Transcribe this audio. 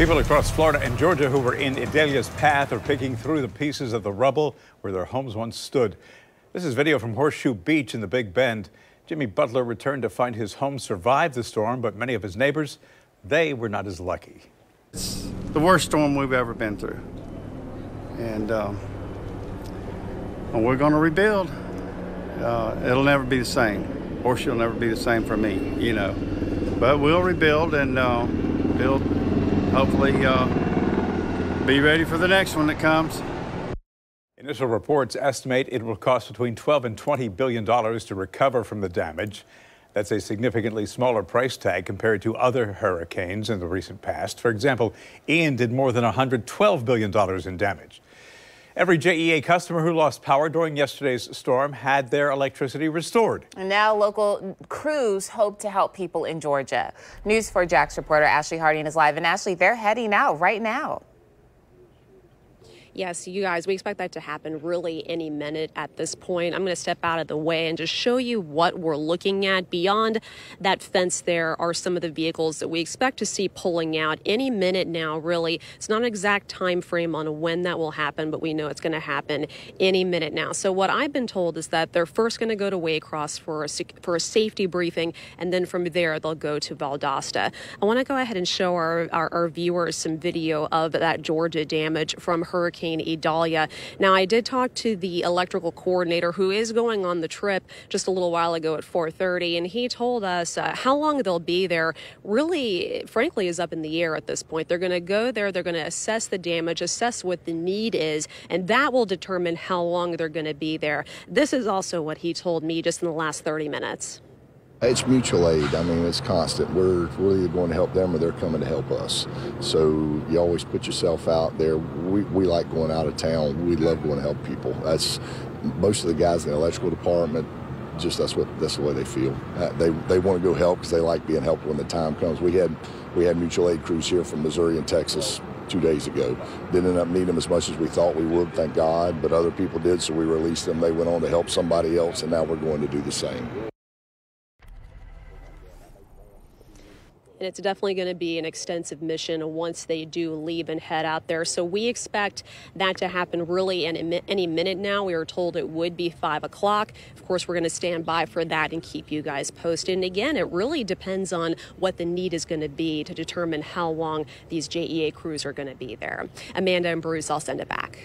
People across Florida and Georgia who were in Idalia's path are picking through the pieces of the rubble where their homes once stood. This is video from Horseshoe Beach in the Big Bend. Jimmy Butler returned to find his home survived the storm, but many of his neighbors, they were not as lucky. It's the worst storm we've ever been through. And, um, we're going to rebuild. Uh, it'll never be the same. Horseshoe will never be the same for me, you know. But we'll rebuild and uh, build hopefully uh, be ready for the next one that comes. Initial reports estimate it will cost between 12 and 20 billion dollars to recover from the damage. That's a significantly smaller price tag compared to other hurricanes in the recent past. For example, Ian did more than 112 billion dollars in damage. Every JEA customer who lost power during yesterday's storm had their electricity restored. And now local crews hope to help people in Georgia. News 4 Jax reporter Ashley Harding is live. And Ashley, they're heading out right now. Yes, you guys, we expect that to happen really any minute at this point. I'm going to step out of the way and just show you what we're looking at. Beyond that fence, there are some of the vehicles that we expect to see pulling out any minute now, really. It's not an exact time frame on when that will happen, but we know it's going to happen any minute now. So, what I've been told is that they're first going to go to Waycross for a, for a safety briefing, and then from there, they'll go to Valdosta. I want to go ahead and show our, our, our viewers some video of that Georgia damage from Hurricane. Hurricane Idalia. Now, I did talk to the electrical coordinator who is going on the trip just a little while ago at 4:30, and he told us uh, how long they'll be there. Really, frankly, is up in the air at this point. They're going to go there. They're going to assess the damage, assess what the need is, and that will determine how long they're going to be there. This is also what he told me just in the last 30 minutes. It's mutual aid. I mean, it's constant. We're, we're either going to help them or they're coming to help us. So you always put yourself out there. We, we like going out of town. We love going to help people. That's most of the guys in the electrical department. Just that's what that's the way they feel. Uh, they they want to go help because they like being helped when the time comes. We had we had mutual aid crews here from Missouri and Texas two days ago. Didn't end up needing them as much as we thought we would, thank God. But other people did, so we released them. They went on to help somebody else, and now we're going to do the same. And it's definitely going to be an extensive mission once they do leave and head out there. So we expect that to happen really in any minute now. We were told it would be 5 o'clock. Of course, we're going to stand by for that and keep you guys posted. And again, it really depends on what the need is going to be to determine how long these JEA crews are going to be there. Amanda and Bruce, I'll send it back.